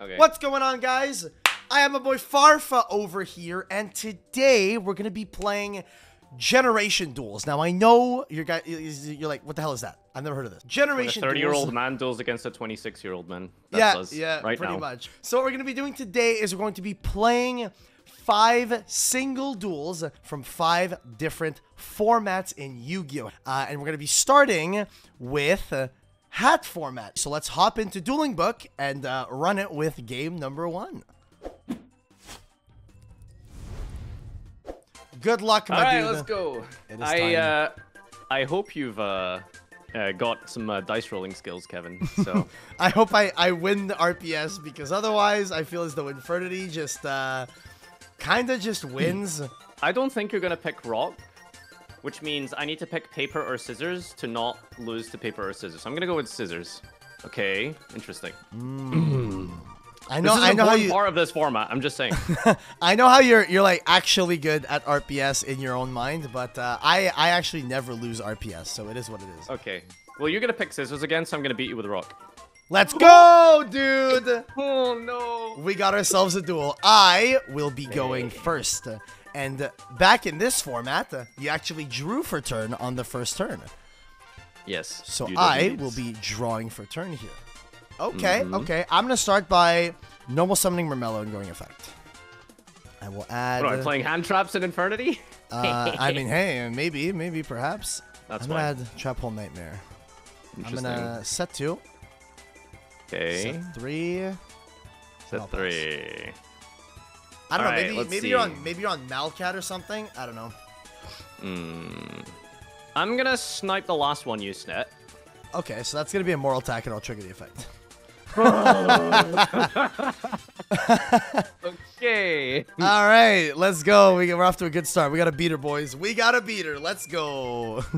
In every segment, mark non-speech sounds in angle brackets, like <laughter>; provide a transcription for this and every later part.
Okay. What's going on, guys? I am a boy Farfa over here, and today we're gonna be playing Generation Duels. Now I know you're guys, you're like, what the hell is that? I've never heard of this. Generation Thirty-year-old man duels against a 26 year old man. That's yeah, us yeah, right pretty now. much. So what we're gonna be doing today is we're going to be playing five single duels from five different formats in Yu-Gi-Oh, uh, and we're gonna be starting with. Uh, Hat format. So let's hop into Dueling Book and uh, run it with game number one. Good luck, my All right, dude. let's go. I uh, I hope you've uh, uh, got some uh, dice rolling skills, Kevin. So <laughs> I hope I, I win the RPS because otherwise I feel as though Infernity just uh, kind of just wins. I don't think you're gonna pick rock, which means I need to pick paper or scissors to not lose to paper or scissors. So I'm gonna go with scissors. Okay, interesting. <clears throat> I know This is I know how important you part of this format. I'm just saying. <laughs> I know how you're you're like actually good at RPS in your own mind, but uh, I I actually never lose RPS, so it is what it is. Okay. Well, you're gonna pick scissors again, so I'm gonna beat you with rock. Let's go, dude. Oh no. We got ourselves a duel. I will be going first. And back in this format, uh, you actually drew for turn on the first turn. Yes. So I will be drawing for turn here. Okay, Mm-hmm. okay. I'm going to start by normal summoning Myrmeleo and going effect. I will add. What am I playing hand traps in Infernity? <laughs> uh, I mean, <laughs> hey, maybe, maybe, perhaps. That's I'm going to add Trap Hole Nightmare. I'm going to set two, Okay. set three. Set I'll pass. I don't know. Alright, Maybe maybe you're on maybe you're on Malcat or something. I don't know. Hmm. I'm gonna snipe the last one you snit. Okay, so that's gonna be a moral attack, and I'll trigger the effect. <laughs> Okay. All right, let's go. We, we're off to a good start. We got a beater, boys. We got a beater. Let's go. <laughs>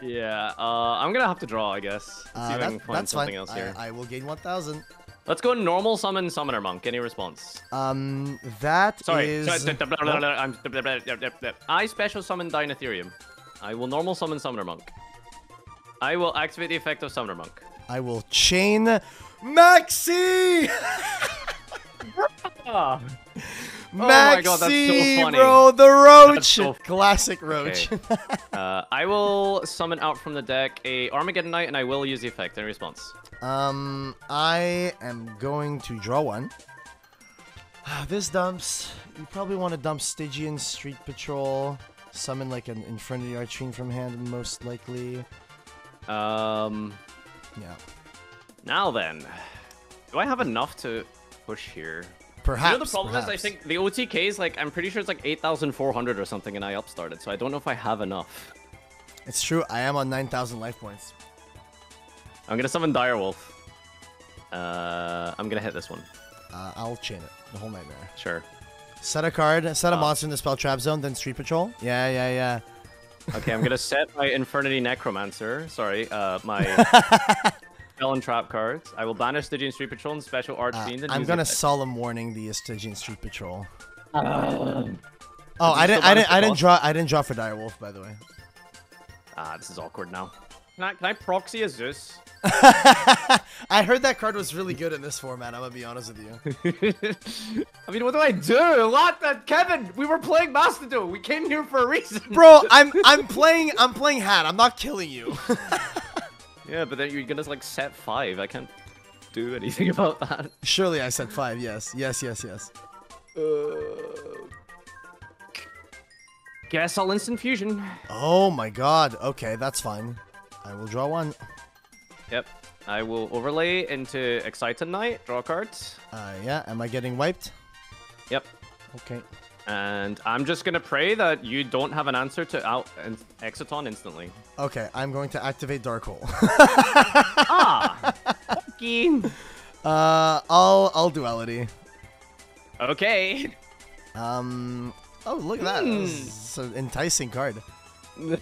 Yeah. Uh, I'm gonna have to draw, I guess. Uh, that- that's fine. else here. I, I will gain 1,000. Let's go normal summon summoner monk. Any response? Um, that Sorry. is- sorry. I special summon Dinotherium. I will normal summon summoner monk. I will activate the effect of summoner monk. I will chain Maxi. <laughs> Ah. Maxi, my God, that's so funny. bro, the roach, so- classic roach. Okay. uh, I will summon out from the deck a Armageddon Knight, and I will use the effect. in response? um, I am going to draw one. this dumps. You probably want to dump Stygian Street Patrol. Summon like an Infernity Archfiend from hand, most likely. Um. Yeah. Now then, do I have enough to push here? Perhaps. you know the problem is I think the OTK is like I'm pretty sure it's like 8,400 or something, and I upstarted, so I don't know if I have enough. it's true. I am on 9,000 life points. I'm gonna summon Direwolf. Uh, I'm gonna hit this one. Uh, I'll chain it. The whole nightmare. Sure. Set a card. Set a Uh, monster in the spell trap zone. Then Street Patrol. Yeah, yeah, yeah. Okay, I'm gonna set my Infernity Necromancer. Sorry, uh, my <laughs> spell and trap cards. I will banish Stygian Street Patrol and Special Uh, Archfiend. and I'm gonna effect. solemn warning the Stygian Street Patrol. Uh, Oh, I didn't. I didn't. I didn't draw. I didn't draw for Direwolf, by the way. Ah, this is awkward now. Can I, can I proxy a Zeus? <laughs> I heard that card was really good in this format. I'm gonna be honest with you. <laughs> I mean, what do I do? What? Uh, Kevin, we were playing Master Duel. We came here for a reason. Bro, I'm <laughs> I'm playing I'm playing hat. I'm not killing you. Yeah, but then you're gonna like set five. I can't do anything <laughs> about that. Surely I said five. Yes, yes, yes, yes. Guess I'll instant fusion. Oh my god. Okay, that's fine. I will draw one. Yep. I will overlay into Exciton Knight, draw cards. Uh, yeah. Am I getting wiped? Yep. Okay. And I'm just gonna pray that you don't have an answer to out and Exciton instantly. Okay. I'm going to activate Dark Hole. <laughs> ah! Okay. uh, I'll I'll duality. Okay. Um. Oh, look at that. Hmm. It's an enticing card. <laughs>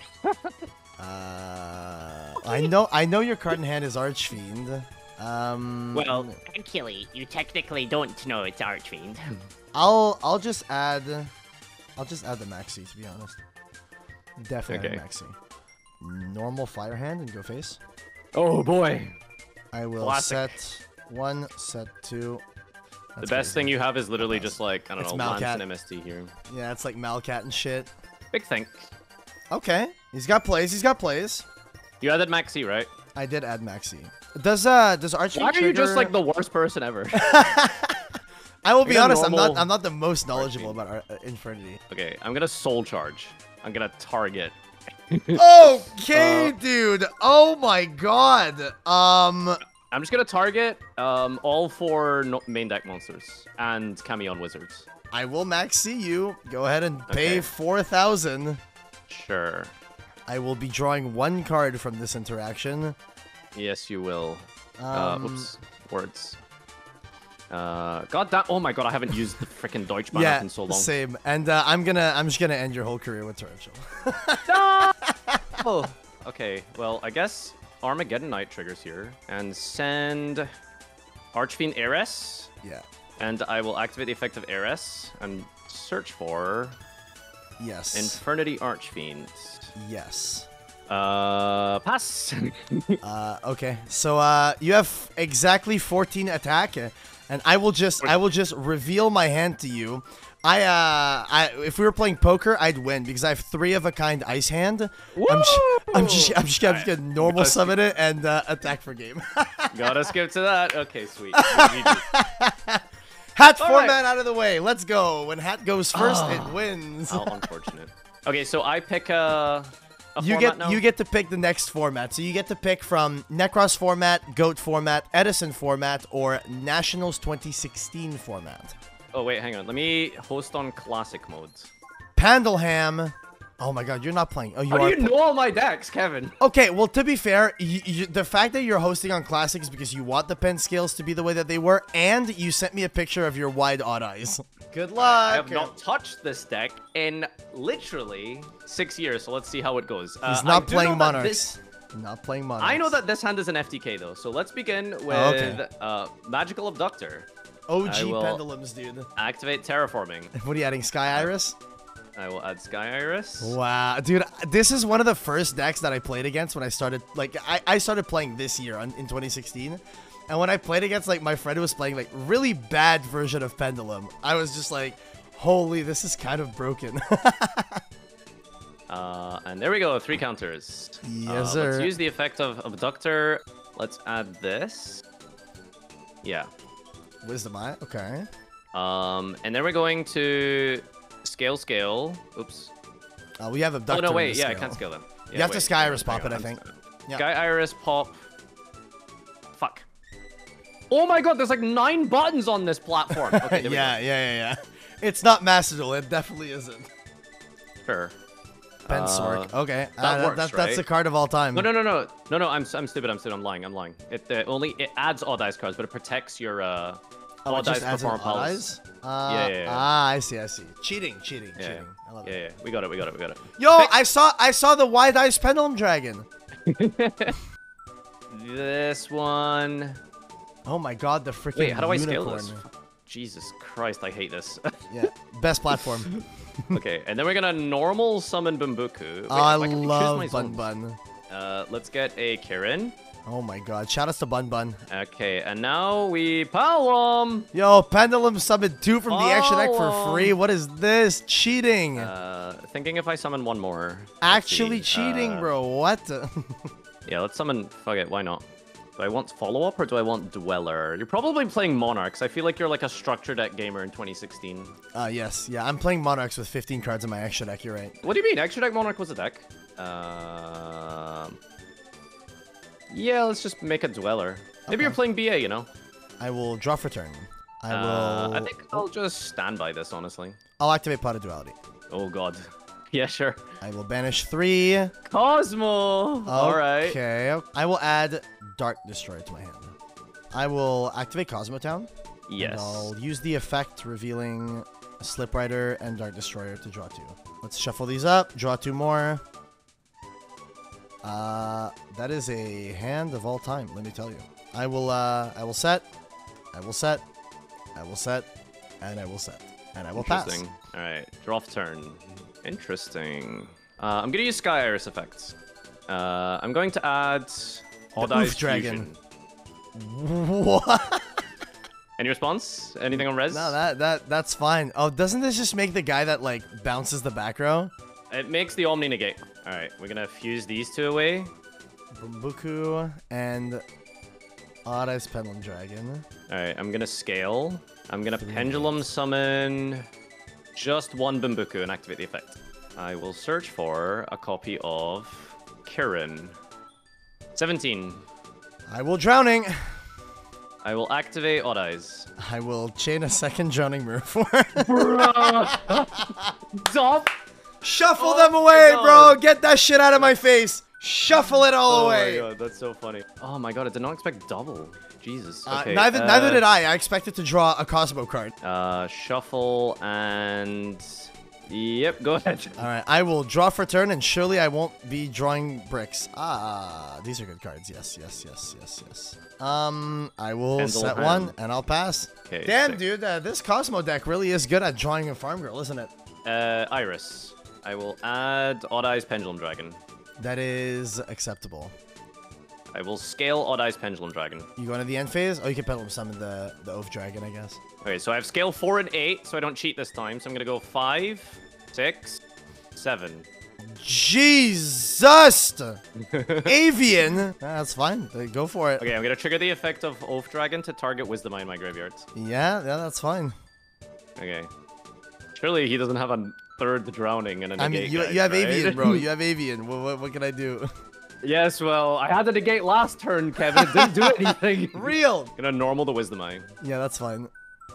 Uh, I know I know your card in hand is Archfiend. Um. Well, Actually, you technically don't know it's Archfiend. I'll I'll just add I'll just add the maxi to be honest. Definitely Okay. maxi. Normal fire hand and go face. oh boy. I will Classic. set one, set two, the best thing you have is literally just like I don't It's know, Malcat. and MST here. Yeah, it's like Malcat and shit. Big thing. Okay, he's got plays. He's got plays. You added Maxi, right? I did add Maxi. Does uh does Archie Why are you just like the worst person ever? <laughs> <laughs> I will be You're honest. I'm not. I'm not the most knowledgeable about Ar- uh, Infernity. okay, I'm gonna soul charge. I'm gonna target. <laughs> Okay, Uh, dude. Oh my god. Um. I'm just gonna target um all four no- main deck monsters and Camion wizards. I will max see you. Go ahead and pay Okay. four thousand. Sure. I will be drawing one card from this interaction. Yes, you will. Um, uh, oops. Words. Uh, god damn. Oh my god, I haven't used the freaking Deutsch banner yeah, in so long. same. And uh, I'm gonna. I'm just gonna end your whole career with torrential. <laughs> Oh. Okay, well, I guess Armageddon Knight triggers here. And send Archfiend Heiress. yeah. And I will activate the effect of Heiress and search for Yes. Infernity Archfiend. yes. Uh, pass. <laughs> Uh, okay. So uh, you have exactly 14 attack, and I will just. I will just reveal my hand to you. I uh, I if we were playing poker, I'd win because I have three of a kind ice hand. I'm just, I'm just, I'm just, I'm just gonna normal Gotta summon it and uh, attack for game. <laughs> Gotta skip to that. Okay, sweet. <laughs> Hat All format right. out of the way. Let's go. When hat goes first, Ah. it wins. How unfortunate. Okay, so I pick a, a You get now? you get to pick the next format. So you get to pick from Nekroz format, Goat format, Edison format, or Nationals 2016 format. Oh wait, hang on. Let me host on classic modes. Pandalham. Oh my god, you're not playing. Oh, you How are. do you know all my decks, Kevin? Okay, well, to be fair, you, you, the fact that you're hosting on Classic is because you want the pen scales to be the way that they were, and you sent me a picture of your wide odd eyes. <laughs> Good luck. I have not touched this deck in literally six years, so let's see how it goes. Uh, He's I not do playing Monarchs. Not playing Monarchs. I know that this hand is an FTK though, so let's begin with Oh, okay. uh, Magical Abductor. OG I pendulums, dude. Activate Terraforming. <laughs> What are you adding? Sky Iris? I will add Sky Iris. Wow, dude, this is one of the first decks that I played against when I started. Like, I, I started playing this year on, in 2016, and when I played against like my friend who was playing like really bad version of Pendulum, I was just like, holy, this is kind of broken. <laughs> Uh, and there we go, three counters. Yes, uh, sir. Let's use the effect of Abductor. Let's add this. Yeah. Wisdom Eye, okay. Um, and then we're going to scale, scale. Oops. Uh, we have Oh no, wait. Yeah, I can't scale them. Yeah, You have to Sky Iris pop it, I think. Yeah. Sky Iris pop. Fuck. Oh my god, there's like nine buttons on this platform. <laughs> Okay, yeah, yeah, yeah, yeah. It's not Masterduel. It definitely isn't. Sure. Pensork. Uh, okay, that uh, works, that's right? the card of all time. No, no, no, no, no, no. I'm, I'm stupid. I'm stupid. I'm lying. I'm lying. It uh, only it adds all dice cards, but it protects your uh, Oh, just dice perform pulse. eyes? Uh, Yeah, yeah, yeah. Ah, I see, I see. Cheating, cheating, Yeah, cheating. I love yeah, it. yeah. We got it. We got it. We got it. Yo, I saw, I saw the wide eyes pendulum dragon. <laughs> This one. Oh my god, the freaking Wait, how do I unicorn. scale this? Jesus Christ, I hate this. <laughs> Yeah, best platform. <laughs> okay, and then we're gonna normal summon Bambuku. Wait, I can't we choose love Bun? Bun. Uh, let's get a Kirin. Oh my god, shout outs to Bun Bun. Okay, and now we Palom. Yo, Pendulum summoned two from the action deck for free. What is this? Cheating. Uh, thinking if I summon one more. Actually cheating, uh, bro. What? <laughs> Yeah, let's summon. Fuck it, why not? Do I want follow up or do I want Dweller? You're probably playing Monarchs. I feel like you're like a structure deck gamer in 2016. uh, yes, yeah, I'm playing Monarchs with 15 cards in my action deck. You're right. What do you mean? Extra deck Monarch was a deck? Um. Yeah, let's just make a Dweller. Maybe you're playing BA, you know? I will draw for turn. I will. Uh, I think I'll just stand by this, honestly. I'll activate Pot of Duality. Oh god. <laughs> Yeah, sure. I will banish three. Kozmo! Alright. Okay. I will add Dark Destroyer to my hand. I will activate Kozmotown. And Yes. I'll use the effect revealing Slip Rider and Dark Destroyer to draw two. Let's shuffle these up. Draw two more. Uh, that is a hand of all time. Let me tell you. I will. Uh, I will set. I will set. I will set. And I will set. And I will pass. Interesting. Alright, draw off turn. Interesting. Uh, I'm gonna use Sky Iris effects. Uh, I'm going to add Odd Eyes Dragon. Fusion. <laughs> What? Any response? Anything on res? No, that that that's fine. Oh, doesn't this just make the guy that like bounces the back row? It makes the Omni negate. All right, we're gonna fuse these two away. Bumbuku and Odd Pendulum Dragon. All right, I'm gonna scale. I'm gonna pendulum summon just one Bumbuku and activate the effect. I will search for a copy of Kirin. 17. I will drowning. I will activate Odd Eyes. I will chain a second drowning mirror for. <laughs> Stop! Shuffle Oh them away, bro. Get that shit out of my face. Shuffle it all Oh away. my god, that's so funny. Oh my god, I did not expect double. Jesus. Uh, Okay, neither neither uh, did I. I expected to draw a Kozmo card. Uh, shuffle and. Yep, go ahead. <laughs> All right, I will draw for turn, and surely I won't be drawing bricks. Ah, these are good cards. Yes, yes, yes, yes, yes. Um, I will Pendle set hand. one, and I'll pass. Okay, Damn, sick. dude, uh, this Kozmo deck really is good at drawing a Farmgirl, isn't it? Uh, Iris. I will add Odd Eyes Pendulum Dragon. That is acceptable. I will scale Odd Eyes Pendulum Dragon. You going to the end phase? Oh, you can pendulum summon the the Oath Dragon, I guess. Okay, so I have scale 4 and 8, so I don't cheat this time. So I'm gonna go 5, 6, 7. Jesus! <laughs> Avian! Ah, That's fine. Uh, Go for it. Okay, I'm gonna trigger the effect of Oath Dragon to target Wisdom Eye in my graveyard. Yeah, yeah, that's fine. Okay. Surely he doesn't have a third drowning and a I mean, negate, you, guys, you have right? Avian, bro. <laughs> You have Avian. What, what, what can I do? <laughs> yes, well, I had to negate last turn, Kevin. It didn't do <laughs> anything. Real! gonna normal the Wisdom Eye. Yeah, that's fine.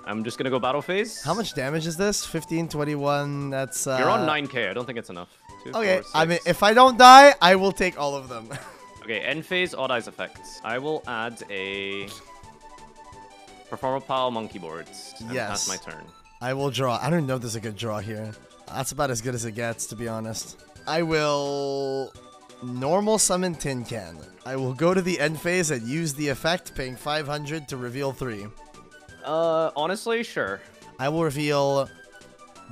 I'm just gonna go battle phase. How much damage is this? 15, 21, that's... Uh... You're on 9k. I don't think it's enough. Two, Okay, four, I mean, if I don't die, I will take all of them. Okay, end phase, odd eyes effects. I will add a Performapal monkey boards. Yes. Pass my turn. I will draw. I don't know if there's a good draw here. That's about as good as it gets, to be honest. I will normal summon Tin Can. I will go to the end phase and use the effect, paying 500 to reveal three. Uh, honestly, sure. I will reveal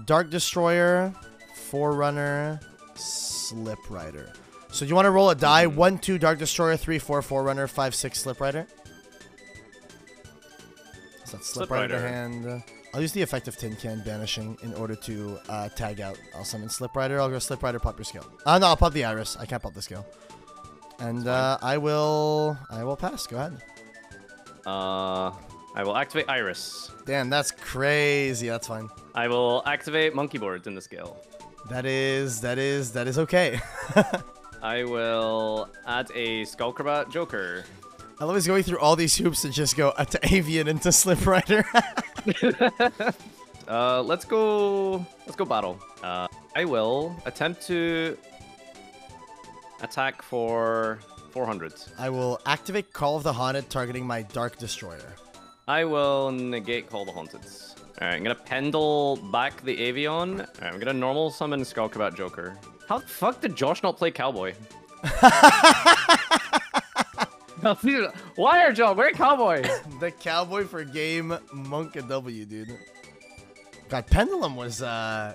Dark Destroyer, Forerunner, Slip Rider. So you want to roll a die? Hmm. One, two, Dark Destroyer, three, four, Forerunner, five, six, Slip Rider. So that's Slip, Slip Rider, Rider. hand. I'll use the effect of Tin Can Banishing in order to uh, tag out. I'll summon Slip Rider. I'll go Slip Rider, pop your skill. Uh, no, I'll pop the Iris. I can't pop the skill. And uh, I will, I will pass. Go ahead. Uh, I will activate Iris. Damn, that's crazy. That's fine. I will activate monkey boards in the scale. That is, that is, that is okay. <laughs> I will add a Skullcrobat Joker. I love he's going through all these hoops to just go uh, <laughs> to Avian into Slip Rider. <laughs> <laughs> Uh, let's go. Let's go battle. Uh, I will attempt to attack for 400. I will activate Call of the Haunted, targeting my Dark Destroyer. I will negate Call the Haunted. Alright, I'm gonna pendle back the Avion. I'm gonna normal summon Skullcrobat Joker. How the fuck did Josh not play Cowboy? <laughs> <laughs> Why are Joe? Where Cowboy? <laughs> The Cowboy for game Monk a W, dude. God, Pendulum was uh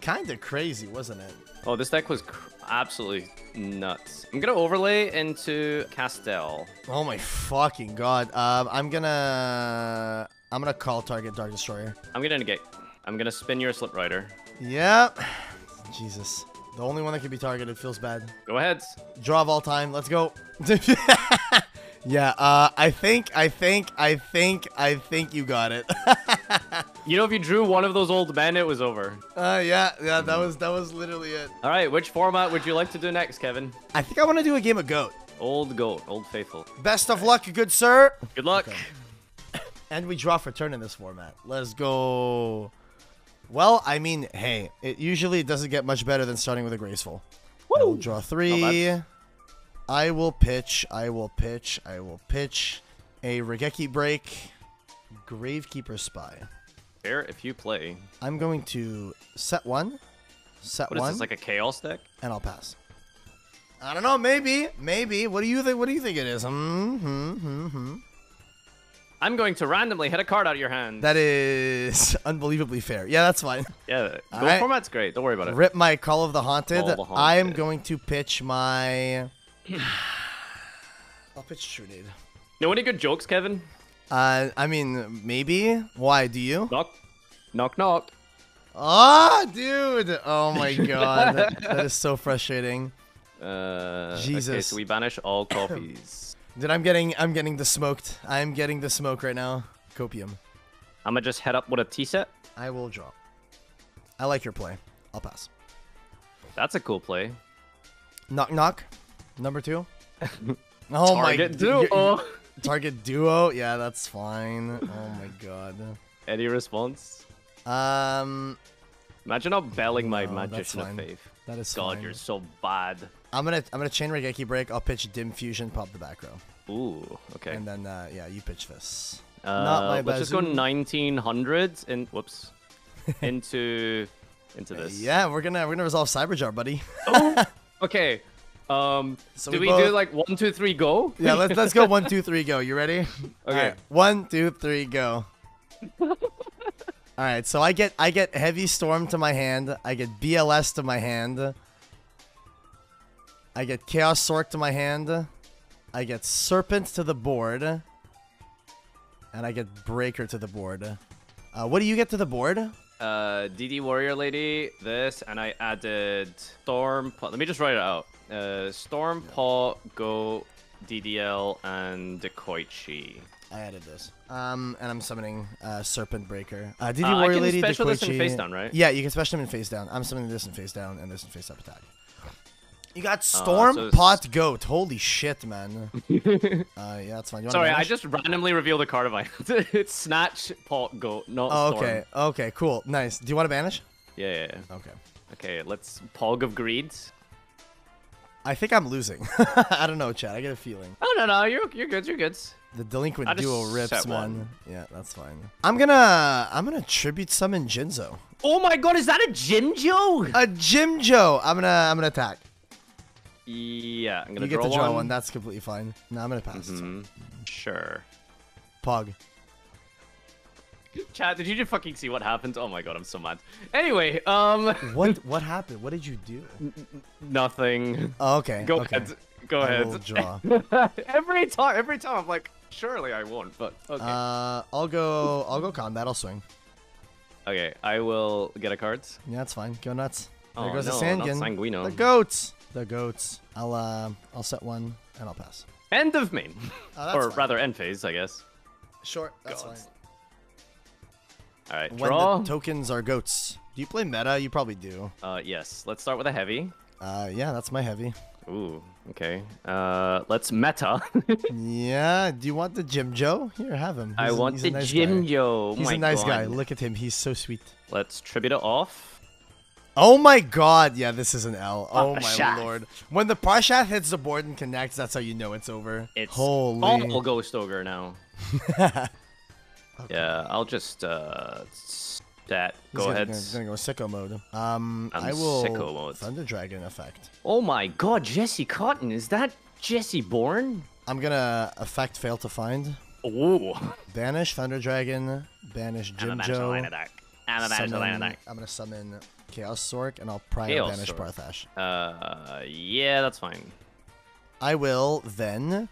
kind of crazy, wasn't it? Oh, this deck was cr- absolutely nuts. I'm gonna overlay into Castel. Oh my fucking god. Um, I'm gonna I'm gonna call target Dark Destroyer. I'm gonna negate. I'm gonna spin your Slip Rider. Yep. Jesus. The only one that can be targeted feels bad. Go ahead. Draw of all time. Let's go. <laughs> yeah. Uh, I think. I think. I think. I think you got it. <laughs> You know, if you drew one of those old men, it was over. uh, yeah. Yeah. That was. That was literally it. All right, which format would you like to do next, Kevin? I think I want to do a game of Goat. Old goat, old faithful. Best of luck, good sir. Good luck. <coughs> And we draw for turn in this format. Let's go. Well, I mean, hey, it usually doesn't get much better than starting with a graceful. I will draw three. I will pitch. I will pitch. I will pitch a Raigeki break. Gravekeeper spy. Fair if you play. I'm going to set one, set What is one, this, like a chaos deck? and I'll pass. I don't know. Maybe. Maybe. What do you think? What do you think it is? Hmm. Hmm. Hmm. Hmm. I'm going to randomly hit a card out of your hand. That is <laughs> unbelievably fair. Yeah, that's fine. yeah, goat <laughs> Alright. format's great. Don't worry about it. Rip my Call of the Haunted. Of the I am going to pitch my. <clears throat> I'll pitch True Nade. know any good jokes, Kevin? Uh, I mean, maybe. Why? Do you? Knock, knock, knock. Ah, dude! Oh my <laughs> god, that is so frustrating. Uh, Okay, Jesus. so we banish all <coughs> copies. Dude, I'm getting, I'm getting the smoked. I'm getting the smoke right now. Copium. I'm gonna just head up with a T set. I will draw. I like your play. I'll pass. That's a cool play. Knock knock. Number two. <laughs> oh my Target d- duo. Target duo. Yeah, that's fine. Oh my god. Any response? Um, Imagine not belling my No, magician of faith. that is God, fine. you're so bad. I'm gonna, I'm gonna chain Raigeki break. I'll pitch dim fusion, pop the back row, Ooh, okay. and then uh, yeah, you pitch this. Uh, not my let's just go bazoo. 1900s in whoops <laughs> into into this. Yeah, we're gonna, we're gonna resolve Cyberjar, buddy. <laughs> Okay. Um. So do we we, do like one, two, three, go? yeah, let's let's go one, two, three, go. You ready? Okay. Alright, One, two, three, go. <laughs> All right, so I get I get heavy storm to my hand. I get BLS to my hand. I get chaos sork to my hand. I get serpent to the board, and I get breaker to the board. Uh, what do you get to the board? Uh, DD Warrior Lady, this, and I added Storm. Let me just write it out. Uh, Storm Paw, Go, DDL, and Dekoichi. I added this. Um, and I'm summoning uh, Serpent Breaker. Uh, DD Uh, Warrior can Lady, special this in face down, right? Yeah, you can special them in face down. I'm summoning this in face down and this in face up attack. You got Storm Uh, so Pot Goat. Holy shit, man. <laughs> uh, yeah, that's fine. You Sorry, I just randomly revealed a card of mine. <laughs> it's Snatch, Pot Goat, not Oh, Storm. okay. Okay. Cool. Nice. Do you want to banish? Yeah, yeah, yeah. Okay. Okay, let's Pog of Greed. I think I'm losing. <laughs> I don't know, Chad. I get a feeling. Oh no, no, you're you're good, you're good. The delinquent duo rips, set man. one. Yeah, that's fine. I'm gonna I'm gonna tribute summon Jinzo. Oh my god, is that a Jinjo? A Jimjo. I'm gonna I'm gonna attack. Yeah, I'm gonna You get to draw one. one. That's completely fine. No, I'm gonna pass. Mhm. Sure. Pog. Chat, did you just fucking see what happened? Oh my god, I'm so mad. Anyway, um, <laughs> What what happened? What did you do? nothing. Oh, okay. Go okay. ahead. Go I ahead. draw. <laughs> every time, every time, I'm like, surely I won't, but okay. Uh, I'll go. I'll go combat. I'll swing. okay, I will get a card. Yeah, that's fine. Go nuts. There Oh, goes no, the not Sandkin. Sanguino. The goats. The goats. I'll uh, I'll set one and I'll pass. End of main, <laughs> Oh, or fine. rather end phase, I guess. Short. That's Gods. fine. All right, When draw. the tokens are goats. Do you play meta? You probably do. uh, yes. Let's start with a heavy. Uh, yeah, that's my heavy. Ooh, okay. Uh, let's meta. <laughs> Yeah. Do you want the Jim Joe? Here, have him. I He's a- want he's the a nice Jim guy. Joe. He's my a nice guy. Look at him. He's so sweet. Let's tribute it off. Oh my god, yeah, this is an L. Oh my lord. When the Parshath hits the board and connects, that's how you know it's over. It's Holy. all Ghost Ogre now. <laughs> Yeah, I'll just uh stat. Go gonna, ahead. Gonna, gonna go sicko mode. Um, I'm I will sicko mode. Thunder Dragon effect. Oh my God, Jesse Kotton, is that Jesse Bourne? I'm gonna effect fail to find. Oh, Banish Thunder Dragon. Banish I'm a Jim banish a line of Joe. dark. I'm a banish a line of Summon, dark. I'm gonna summon Chaos Sork and I'll prior Chaos banish Sork. Parshath. uh, yeah, that's fine. I will then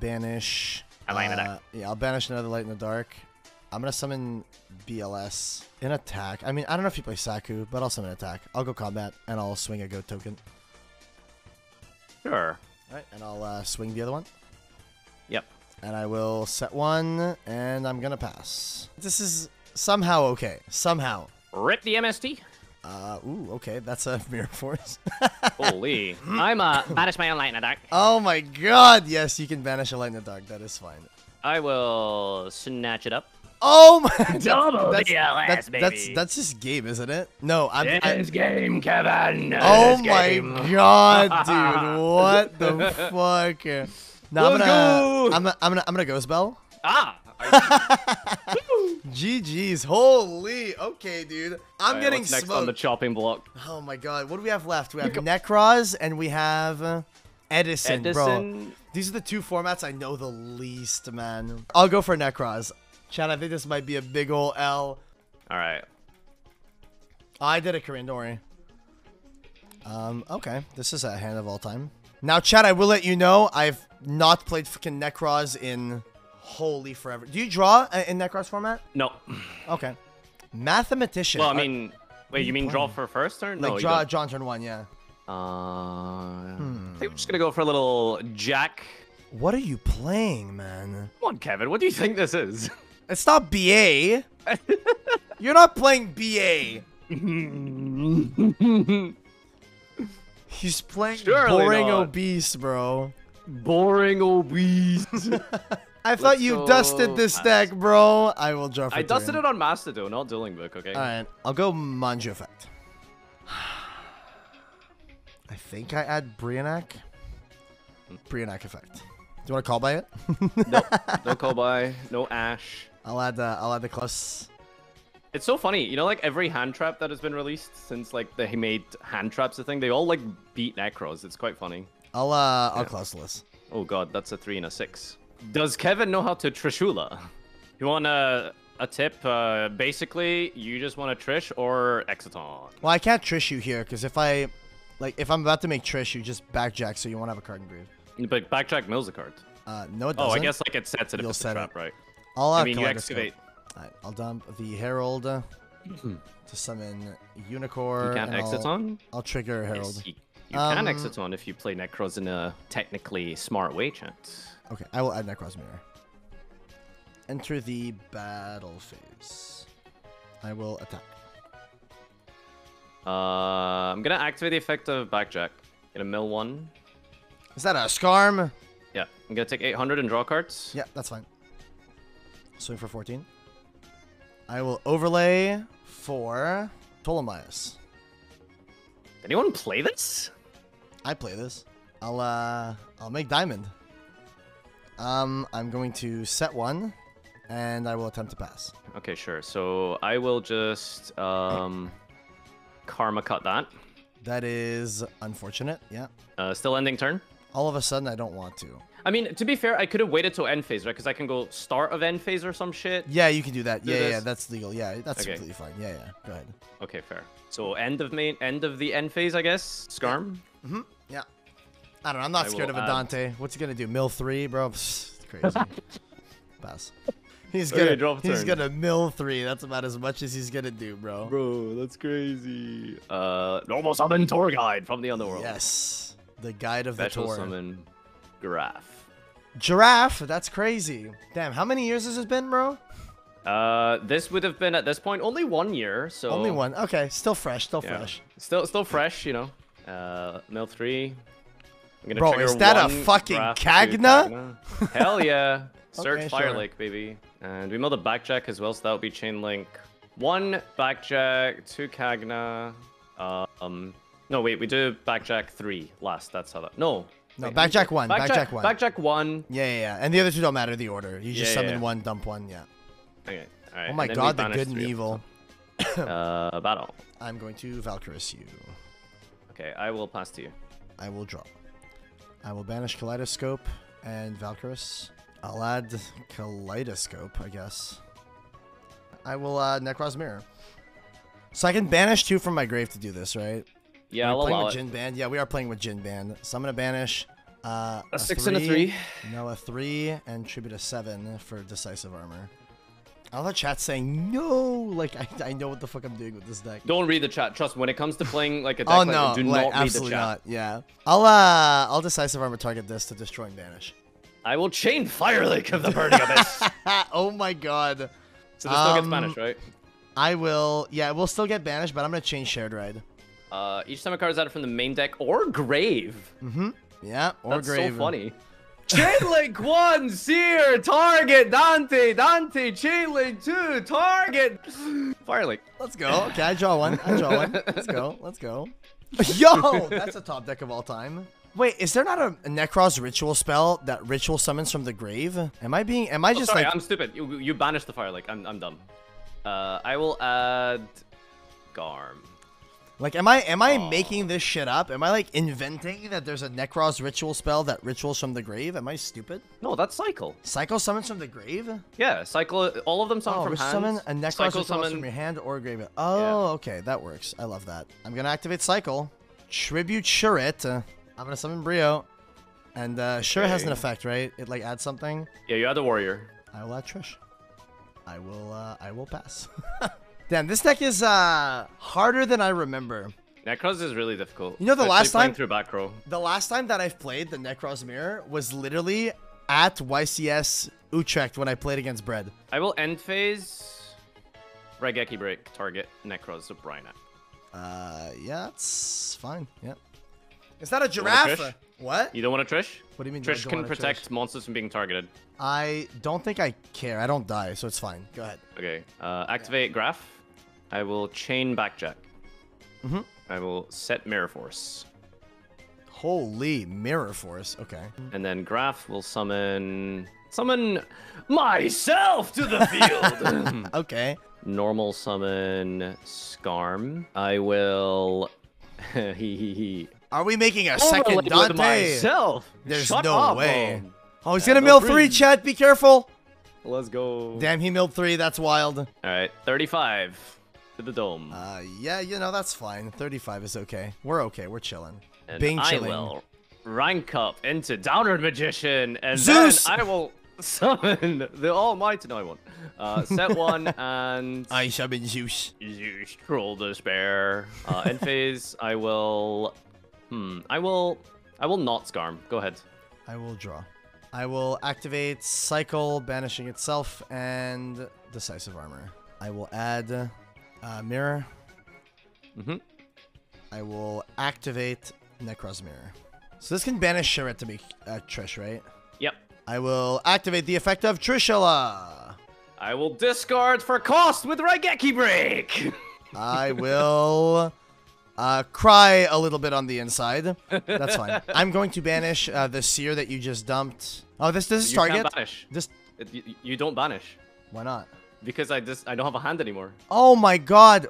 banish. A Light in the uh, Dark. Yeah, I'll banish another light in the dark. I'm gonna summon BLS in attack. I mean, I don't know if you play Saku, but I'll summon attack. I'll go combat and I'll swing a goat token. Sure. Alright, and I'll uh, swing the other one. Yep. And I will set one, and I'm gonna pass. This is somehow okay. Somehow. Rip the MST. Uh, ooh, okay, that's a <laughs> mirror force. Holy. <laughs> I'm a banish my own light in the dark. oh my god, yes, you can banish a light in the dark. That is fine. I will snatch it up. Oh my <laughs> Double that's, BLS, that's, that's baby. that's just game, isn't it? No, I'm. I, game, Kevin. oh This my game. god, dude! What the fuck? No, I'm Let's gonna, go. I'm gonna, I'm gonna, I'm gonna ghost bell. Ah. <laughs> GG's, holy. Okay, dude. I'm Alright, getting what's next smoked. on the chopping block? Oh my god, what do we have left? We have Nekroz and we have uh, Edison, bro. These are the two formats I know the least, man. I'll go for Nekroz. Chad, I think this might be a big ol' L. All right. I did it, Corinne, don't worry. Um, okay. This is a hand of all time. Now, Chad, I will let you know, I've not played fucking Nekroz in Holy forever. Do you draw uh, in Nekroz format? No. Okay. Mathematician. Well, I Uh, mean, wait, you mean draw for first turn? like no, you draw draw turn one, yeah. Uh, Hmm. I think we're just gonna go for a little Jack. What are you playing, man? Come on, Kevin. What do you think this is? It's not BA. You're not playing BA. He's playing Surely boring not. obese, bro. Boring obese. <laughs> I thought Let's you go dusted this fast. deck, bro. I will draw for I dusted turn. it on Master Duel, not Dueling Book. Okay. All right, I'll go Manju effect. <sighs> I think I add Brionac. Brionac effect. Do you want to call by it? no <laughs> call by. No Ash. I'll add. Uh, I'll add the close. It's so funny, you know, like every hand trap that has been released since like they made hand traps a thing, they all like beat Nekroz. It's quite funny. I'll. Uh, I'll this. Oh god, that's a three and a six. Does Kevin know how to Trishula? You want a a tip? Uh, basically, you just want a Trish or Exciton. Well, I can't trish you here because if I, like, if I'm about to make trish, you just backjack so you won't have a card engraved. But backtrack mills a card. Uh, no, it Oh, doesn't. I guess like it sets it if You'll a set trap, it. right? I'll. Uh, I mean, you excavate. Alright, I'll dump the Herald uh, <clears throat> to summon Unicore. You can't and I'll- I'll trigger Herald. Yes, you, you can Um, Exciton if you play Nekroz in a technically smart way, Chance. Okay, I will add Nekroz Mirror. Enter the battle phase. I will attack. Uh, I'm gonna activate the effect of Backjack. Get a mill one. Is that a Scarm? Yeah, I'm gonna take 800 and draw cards. Yeah, that's fine. Swing for 14. I will overlay for Ptolemaeus. Anyone play this? I play this. I'll uh I'll make diamond. Um I'm going to set one and I will attempt to pass. Okay, sure. So I will just um, karma cut that. That is unfortunate. Yeah. Uh, still ending turn. All of a sudden I don't want to. I mean, to be fair, I could have waited till end phase, right? Because I can go start of end phase or some shit. Yeah, you can do that. Do Yeah, yeah, this. yeah, that's legal. Yeah, that's Okay. completely fine. Yeah, yeah. Go ahead. Okay, fair. So end of main, end of the end phase, I guess. Scarm. Yeah. I don't know. I'm not I scared of a add- Dante. What's he gonna do? Mill three, bro? Psst, it's crazy. <laughs> Pass. He's gonna drop he's turn. gonna mill three. That's about as much as he's gonna do, bro. Bro, that's crazy. Uh, normal summon tour guide from the underworld. Yes. The guide of Special the tour. summon, giraffe. Giraffe. That's crazy. Damn. How many years has this been, bro? Uh, this would have been at this point only one year, so Only one. Okay. Still fresh. Still Yeah. fresh. Still, still fresh, you know. Uh, mill three. I'm gonna Bro, is that a fucking Cagna? Cagna. Hell yeah! <laughs> Search Okay, Fire sure. Lake, baby. And we milled a backjack as well, so that would be chain link. One backjack, two Cagna. Um, no wait, we do backjack three last. That's how that. No. No, wait, backjack one, backjack one. Backjack one. Yeah, yeah, yeah. And the other two don't matter the order. You just Yeah, summon yeah. one, dump one. Yeah. Okay. All right. Oh my and then we god, the good and evil. Uh, battle. <coughs> I'm going to Valkyrus you. Okay, I will pass to you. I will draw. I will banish Kaleidoscope and Valkyrus. I'll add Kaleidoscope, I guess. I will uh, Nekroz Mirror. So I can banish two from my grave to do this, right? Yeah, we I'll playing allow with it. Jin Band? Yeah, we are playing with Jin Band. So I'm gonna banish uh, A six and a three. No, a three and tribute a seven for decisive armor. Love the chat saying no. Like I, I know what the fuck I'm doing with this deck. Don't read the chat. Trust me, when it comes to playing like a <laughs> deck Oh no! that, do like, not read the chat. not. Yeah. I'll uh I'll decisive armor target this to destroy and banish. I will chain Fire Lake of the Burning Abyss. <laughs> oh my god. So this still gets Um, banished, right? I will. Yeah, we'll still get banished, but I'm gonna change shared ride. Uh, each time a card is added from the main deck or grave. Mm-hmm. Yeah, or That's grave. so funny. Chain Link 1, Seer, target, Dante, Dante, Chain Link 2, target. Fire Lake. Let's go. Okay, I draw one. I draw one. Let's go. Let's go. <laughs> Yo, that's a top deck of all time. Wait, is there not a, a Nekroz ritual spell that ritual summons from the grave? Am I being? Am I Oh, just sorry, like? I'm stupid. You, you banished the Fire Lake. I'm, I'm dumb. Uh, I will add Garm. Like, am I am I making this shit up? Am I like inventing that there's a Nekroz ritual spell that rituals from the grave? Am I stupid? No, that's Cycle. Cycle summons from the grave? Yeah, Cycle. All of them summon Oh, from hand. summon a Nekroz Cycle ritual from your hand or grave. Oh, okay, that works. I love that. I'm gonna activate Cycle, Tribute Shurit. Uh, I'm gonna summon Brio, and uh, Shurit has an effect, right? It like adds something. Yeah, you add the Warrior. I will add Trish. I will. Uh, I will pass. <laughs> Damn, this deck is uh harder than I remember. Nekroz is really difficult. You know the last time- through back row. The last time that I've played the Nekroz Mirror was literally at YCS Utrecht when I played against Bread. I will end phase. Raigeki break target Nekroz of Bryna. Uh, yeah, it's fine. Yeah. Is that a giraffe? Trish? What? You don't want a Trish? What do you mean? Trish don't can protect monsters from being targeted. I don't think I care. I don't die, so it's fine. Go ahead. Okay. Uh, activate Graff. I will chain Backjack. Mhm. I will set Mirror Force. Holy mirror force. Okay. And then Graff will summon. Summon myself to the field! <laughs> Okay. Normal summon Scarm. I will. <laughs> he he he. Are we making a second Dante? myself. There's Shut no up, way. Bone. Oh, he's Yeah, gonna go mill free. three, Chet. Be careful. Let's go. Damn, he milled three. That's wild. All right, 35 to the dome. Uh, yeah, you know that's fine. 35 is okay. We're okay. We're chilling. and Bing I chilling. will rank up into Downerd Magician, and Zeus! then I will <laughs> summon the Almighty. No, I won't. Uh, set one <laughs> and I summon Zeus. Zeus, Troll Despair. Uh, end phase, I will. Hmm. I will. I will not Scarm. Go ahead. I will draw. I will activate Cycle, banishing itself, and Decisive Armor. I will add uh, Mirror. Mm-hmm. I will activate Nekroz Mirror. So this can banish Charette to make uh, Trish, right? Yep. I will activate the effect of Trishula. I will discard for cost with Raigeki Break. <laughs> I will uh, cry a little bit on the inside. That's fine. <laughs> I'm going to banish uh, the seer that you just dumped. Oh, this this is you target. can't banish. This It- you, you don't banish why not? Because I just I don't have a hand anymore. Oh my god.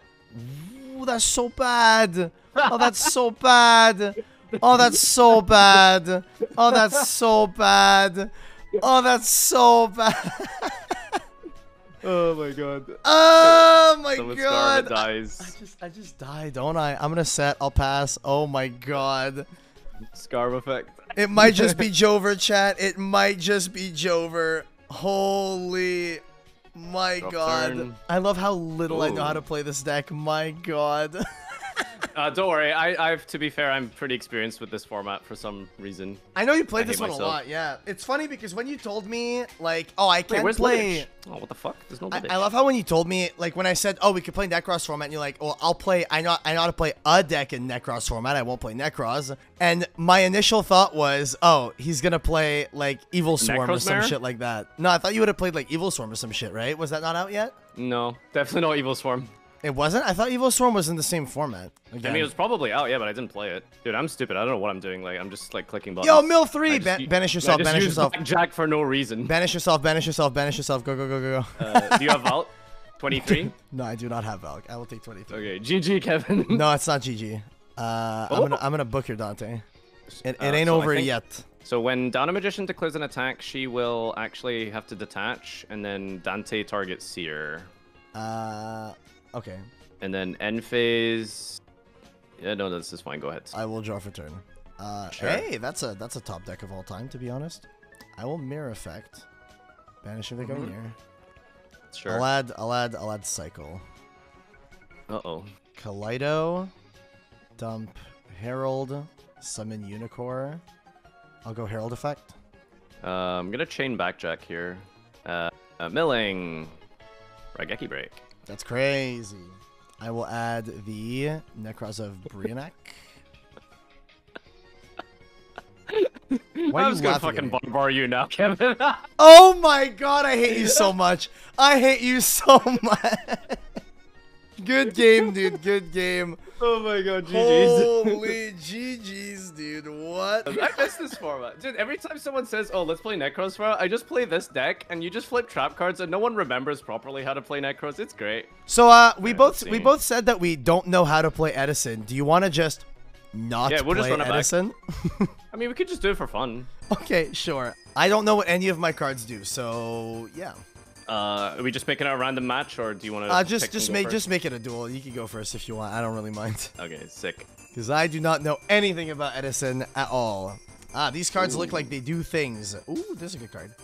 Ooh, that's so bad. Oh, that's so bad. Oh, that's so bad. Oh, that's so bad. Oh, that's so bad. Oh my god. Oh my Someone god. Scarlet I dies. just I just died, don't I? I'm gonna set. I'll pass. Oh my god. Scarf effect. It might just be Jover, chat. It might just be Jover. Holy. My Drop god. turn. I love how little I know how to play this deck. My god. <laughs> Uh, don't worry. I, I've to be fair, I'm pretty experienced with this format for some reason. I know you played I this one a lot, yeah. It's funny because when you told me, like, oh, I can't where's play. Lineage? Oh, what the fuck? There's no I, I love how when you told me, like, when I said, oh, we could play Nekroz format, and you're like, well, I'll play, I know, I know how to play a deck in Nekroz format, I won't play Nekroz. And my initial thought was, oh, he's gonna play, like, Evil Swarm or some Mare? shit like that. No, I thought you would have played, like, Evil Swarm or some shit, right? Was that not out yet? No, definitely not Evil Swarm. It wasn't? I thought Evil Swarm was in the same format. I mean, it was probably out, yeah, but I didn't play it. Dude, I'm stupid. I don't know what I'm doing. Like, I'm just like clicking buttons. Yo, Mill 3! Ban- banish yourself, just banish yourself. Jack for no reason. Banish yourself, banish yourself, banish yourself. Go, go, go, go, go. Uh, do you have Vault? <laughs> 23? no, I do not have Valk. I will take 23. Okay, GG, Kevin. <laughs> No, it's not GG. Uh, I'm Oh. gonna I'm gonna book your Dante. It, it Uh, ain't so over think- yet. So when Donna Magician declares an attack, she will actually have to detach, and then Dante targets Seer. Uh, okay. And then end phase. Yeah, no, this is fine. Go ahead. I will draw for turn. Uh, Sure. hey, that's a that's a top deck of all time, to be honest. I will mirror effect. Banish Mhm. here. Sure. I'll add I'll add I'll add cycle. Uh oh. Kaleido, dump Herald, summon Unicore. I'll go Herald effect. Uh, I'm gonna chain backjack here. Uh, uh, milling. Raigeki break. That's crazy. I will add the Nekroz of Brionac. Why are I'm you gonna fucking barbar you now, <laughs> Kevin. Oh my god, I hate you so much. I hate you so <laughs> much. Good game, dude. Good game. <laughs> oh my god, GG's. Holy <laughs> GG's, dude. What? I miss this format. Dude, every time someone says, oh, let's play Nekroz for I just play this deck, and you just flip trap cards, and no one remembers properly how to play Nekroz. It's great. So uh we Yeah, both we both said that we don't know how to play Edison. Do you want to just not Yeah, we'll play just run. Edison? <laughs> I mean, we could just do it for fun. okay, sure. I don't know what any of my cards do, so yeah. Uh, are we just making a random match, or do you want to? Uh, just just make just make it a duel. You can go first if you want. I don't really mind. Okay, sick. Because I do not know anything about Edison at all. Ah, these cards look like they do things. Ooh, this is a good card.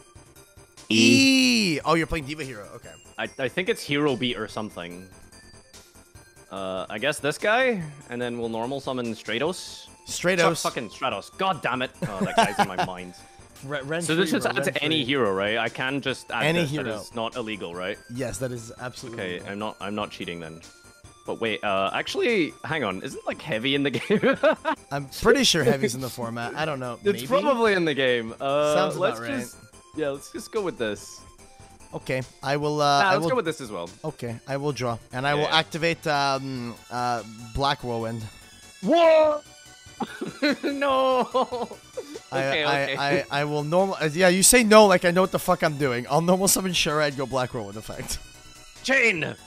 E. Oh, you're playing Diva Hero. Okay. I, I think it's Hero Beat or something. Uh, I guess this guy, and then we'll normal summon Stratos. Chuck Stratos. fucking Stratos. God damn it. Oh, that guy's in my <laughs> mind. Re- Ren So this just adds any hero, right? I can just add Any this. hero. That is not illegal, right? Yes, that is absolutely. Okay, legal. I'm not. I'm not cheating then. But wait, uh, actually, hang on. Isn't like heavy in the <laughs> game? I'm pretty sure Heavy's in the format. I don't know. <laughs> it's probably in the game. Uh, Sounds about let's right. just. Yeah, let's just go with this. Okay, I will. Uh, Nah, I let's will. go with this as well. Okay, I will draw, and I will Yeah. activate um, uh, Black Whirlwind. Whoa! <laughs> no. Okay, I, okay. I, I, I will normal. uh, Yeah, you say no like I know what the fuck I'm doing. I'll normal summon Shura go Black Whirlwind effect. Chain. <laughs>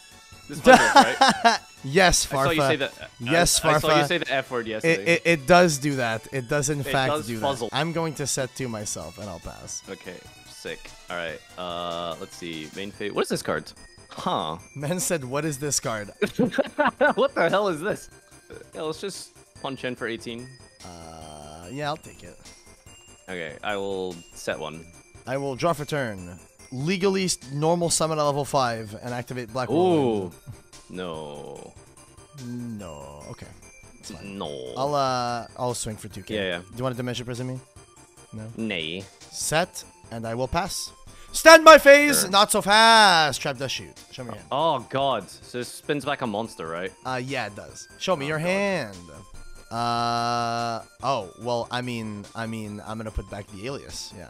This puzzles, right? yes, I saw you say Farfa. the. Yes, I, I saw you say the F word yesterday. It, it, it does do that. It does in fact does do fuzzle. that. I'm going to set two myself, and I'll pass. Okay, sick. All right. Uh, let's see. Main fate. What is this card? Huh. Men said, "What is this card?" <laughs> what the hell is this? Yeah, let's just punch in for 18. Uh, yeah, I'll take it. Okay, I will set one. I will draw for turn. Legally normal summon at level five and activate Black. Ooh. No. No. Okay. No. I'll uh, I'll swing for two K. Yeah, yeah. Do you want to dimension prison me? No. Nay. Set, and I will pass. Stand by phase, Sure. not so fast. Trap Dustshoot. Show me your hand. Oh god. So it spins back a monster, right? Uh, yeah, it does. Show me Oh, your God. hand. Uh, oh, well, I mean, I mean, I'm gonna put back the Alius. Yeah.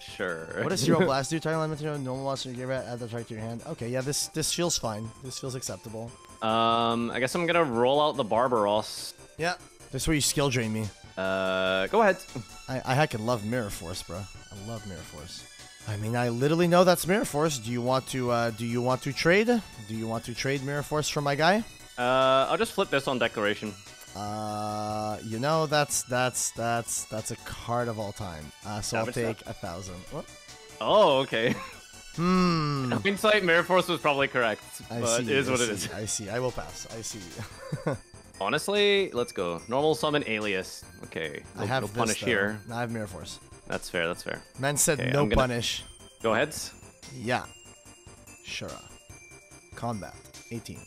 Sure. What does Hero <laughs> Blast do? Target limit to normal monster you give it, add the target to your hand. Okay, yeah, this this feels fine. This feels acceptable. Um, I guess I'm gonna roll out the Barbaros. Yeah. This is where you skill drain me. Uh, go ahead. I I heckin' love Mirror Force, bro. I love Mirror Force. I mean, I literally know that's Mirror Force. Do you want to uh, do you want to trade? Do you want to trade Mirror Force for my guy? Uh, I'll just flip this on declaration. Uh, you know that's that's that's that's a card of all time. Uh, so I'll take a thousand. What? Oh, okay. Hmm. <laughs> Hindsight, Mirror Force was probably correct, I but see. it is I what it see, is. I see. I will pass. I see. <laughs> Honestly, let's go. Normal summon Alius. Okay, I have no punish though. here. I have Mirror Force. That's fair. That's fair. Man said Okay, no gonna- punish. Go heads. Yeah. Shura. Combat. 18.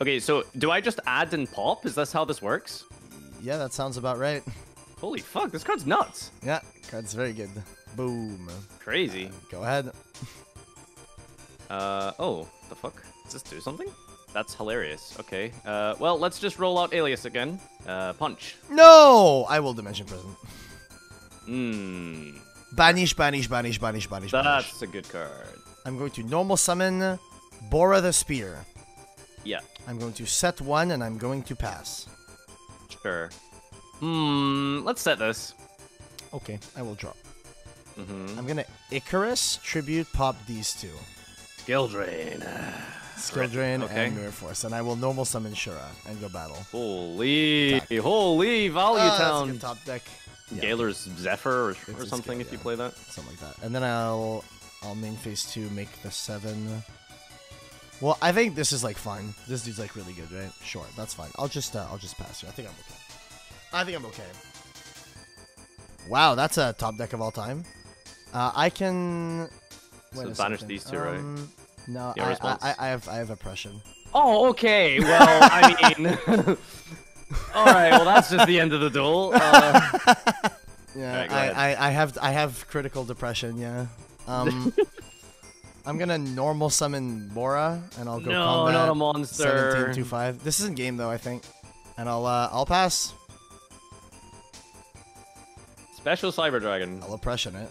Okay, so do I just add and pop? Is this how this works? Yeah, that sounds about right. Holy fuck, this card's nuts. Yeah, card's very good. Boom. Crazy. Go ahead. <laughs> Uh, oh, the fuck? Does this do something? That's hilarious. Okay. Uh, well, let's just roll out Alius again. Uh, punch. No! I will Dimension Prison. Hmm. Banish, banish, banish, banish, banish, banish. That's a good card. I'm going to normal summon Bora the Spear. Yeah, I'm going to set one and I'm going to pass. sure. Hmm, let's set this. Okay, I will draw. Mm-hmm. I'm gonna Icarus tribute pop these two. Skill drain. Skill Drain okay. and Mirror Force. And I will normal summon Shura and go battle. Holy, holy Value Ah, that's a Town. good top deck. Yeah, Galer's Zephyr or, or something if you play that. something like that. And then I'll I'll main phase two make the seven. Well, I think this is like fine. This dude's like really good, right? Sure, that's fine. I'll just uh, I'll just pass you. I think I'm okay. I think I'm okay. Wow, that's a top deck of all time. Uh, I can. So a banish second. these two, right? Um, No, I, response. I, I have I have oppression. Oh, okay. Well, I mean. <laughs> <laughs> All right. Well, that's just the end of the duel. Uh, <laughs> Yeah, Alright, go I. I, I have I have critical depression. Yeah. Um, I'm gonna normal summon Bora, and I'll go no, combat. not a monster. 17 2 5. This isn't game though, I think. And I'll uh, I'll pass. Special Cyber Dragon. I'll oppression it.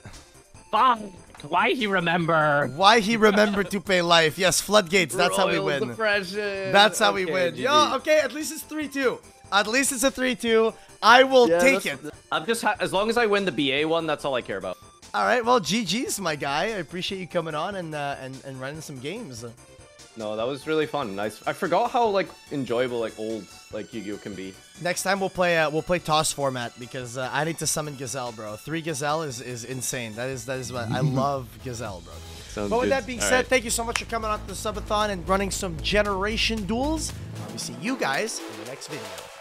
Fuck! Why he remember? Why he remember to pay life? Yes, floodgates. That's how we Royal win. Depression. That's how we win. GG. Yo, okay. At least it's three two. At least it's a three two. I will Yeah, take it. I'm just ha- as long as I win the BA one, that's all I care about. All right. Well, GG's, my guy. I appreciate you coming on and uh, and and running some games. No, that was really fun. Nice. I forgot how like enjoyable like old like Yu-Gi-Oh can be. Next time we'll play uh, we'll play toss format because uh, I need to summon Gazelle, bro. Three Gazelle is is insane. That is that is what I <laughs> love Gazelle, bro. Sounds But with good. that being All said, right. thank you so much for coming on to the subathon and running some generation duels. We see you guys in the next video.